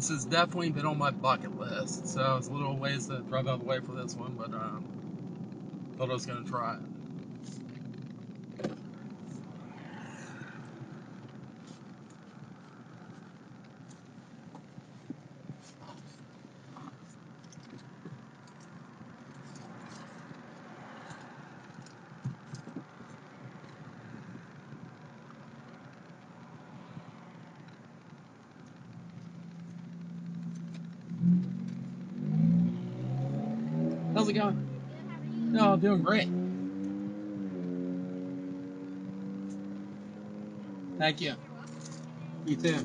this has definitely been on my bucket list. So it's a little ways to drive out of the way for this one, but um, thought I was gonna try it. It going? No, I'm doing great. Thank you. You too.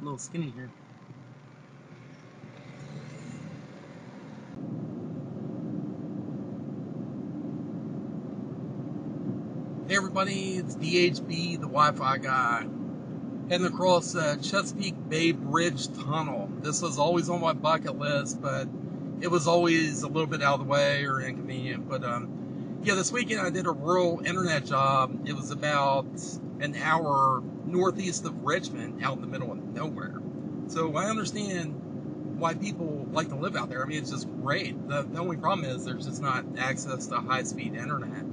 A little skinny here. Hey everybody, it's DHB, the Wi-Fi guy. Heading across uh, Chesapeake Bay Bridge Tunnel. This was always on my bucket list, but it was always a little bit out of the way or inconvenient. But um, yeah, this weekend I did a rural internet job. It was about an hour northeast of Richmond, out in the middle of nowhere. So I understand why people like to live out there. I mean, it's just great. The, the only problem is there's just not access to high-speed internet.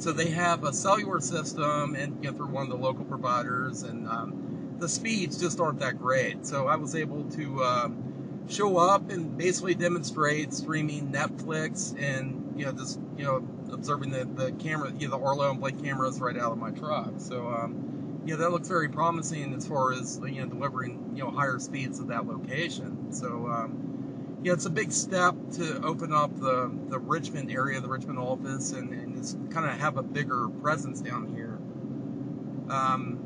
So they have a cellular system and you know, through one of the local providers, and um, the speeds just aren't that great. So I was able to um, show up and basically demonstrate streaming Netflix and you know just you know observing the, the camera, you know, the Arlo and Blink cameras right out of my truck. So um, yeah, that looks very promising as far as you know delivering you know higher speeds at that location. So. Um, yeah, it's a big step to open up the, the Richmond area, the Richmond office, and, and just kind of have a bigger presence down here. Um,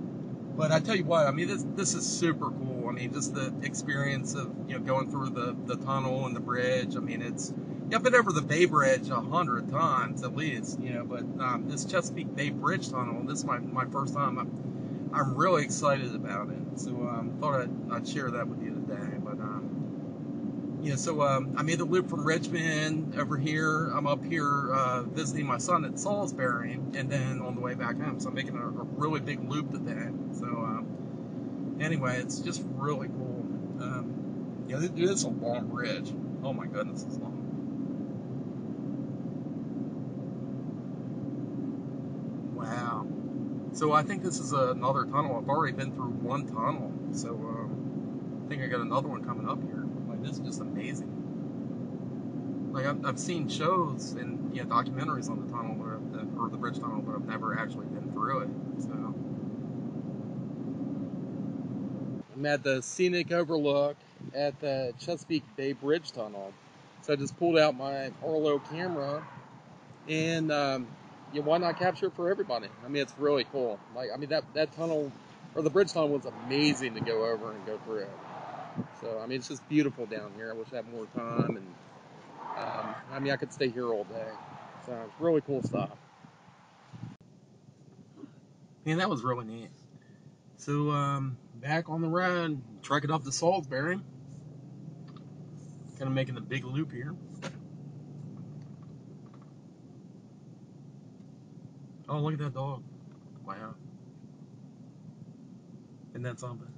but I tell you what, I mean, this this is super cool. I mean, just the experience of you know going through the, the tunnel and the bridge. I mean, it's yeah, I've been over the Bay Bridge a hundred times at least, you know. But um, this Chesapeake Bay Bridge tunnel, this is my, my first time. I'm, I'm really excited about it. So um, thought I'd, I'd share that with you today. But um, yeah, so um, I made the loop from Richmond over here. I'm up here uh, visiting my son at Salisbury, and then on the way back home. So I'm making a, a really big loop today. So um, anyway, it's just really cool. Um, yeah, it is a long bridge. Oh my goodness, it's long. Wow. So I think this is another tunnel. I've already been through one tunnel, so um, I think I got another one coming up here. Is just amazing. Like I've, I've seen shows and you know, documentaries on the tunnel or the, or the bridge tunnel, but I've never actually been through it. So I'm at the scenic overlook at the Chesapeake Bay Bridge Tunnel. So I just pulled out my Arlo camera and um, yeah, why not capture it for everybody? I mean, it's really cool. Like, I mean, that, that tunnel or the bridge tunnel was amazing to go over and go through. So, I mean, it's just beautiful down here. I wish I had more time. And, um, I mean, I could stay here all day. So, it's really cool stuff. Man, that was really neat. So, um, back on the road, trekking up to Salisbury. Kind of making the big loop here. Oh, look at that dog. Wow. Isn't that something?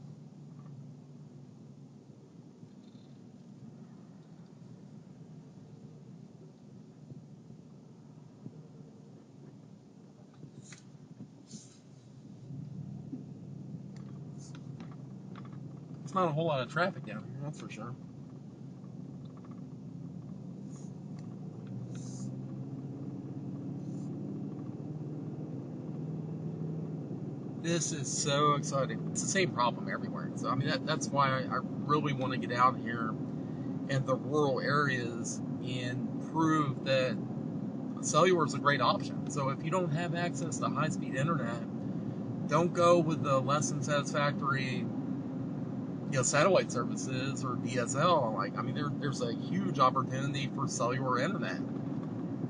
Not a whole lot of traffic down here, that's for sure. This is so exciting. It's the same problem everywhere. So I mean, that, that's why I, I really want to get out here in the rural areas and prove that cellular is a great option. So if you don't have access to high-speed internet, don't go with the less than satisfactory, you know, satellite services or DSL. Like, I mean, there, there's a huge opportunity for cellular internet.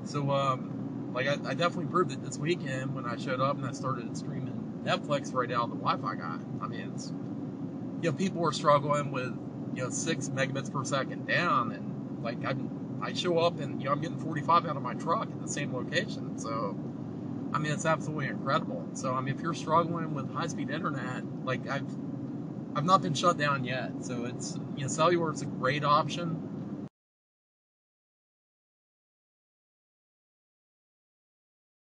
So, um, like, I, I definitely proved it this weekend when I showed up and I started streaming Netflix right out of the Wi-Fi guy. I mean, it's you know people are struggling with you know six megabits per second down, and like I I show up and you know I'm getting 45 out of my truck at the same location. So I mean, it's absolutely incredible. So, I mean, if you're struggling with high-speed internet, like I've, I've not been shut down yet. So it's, you know, cellular is a great option.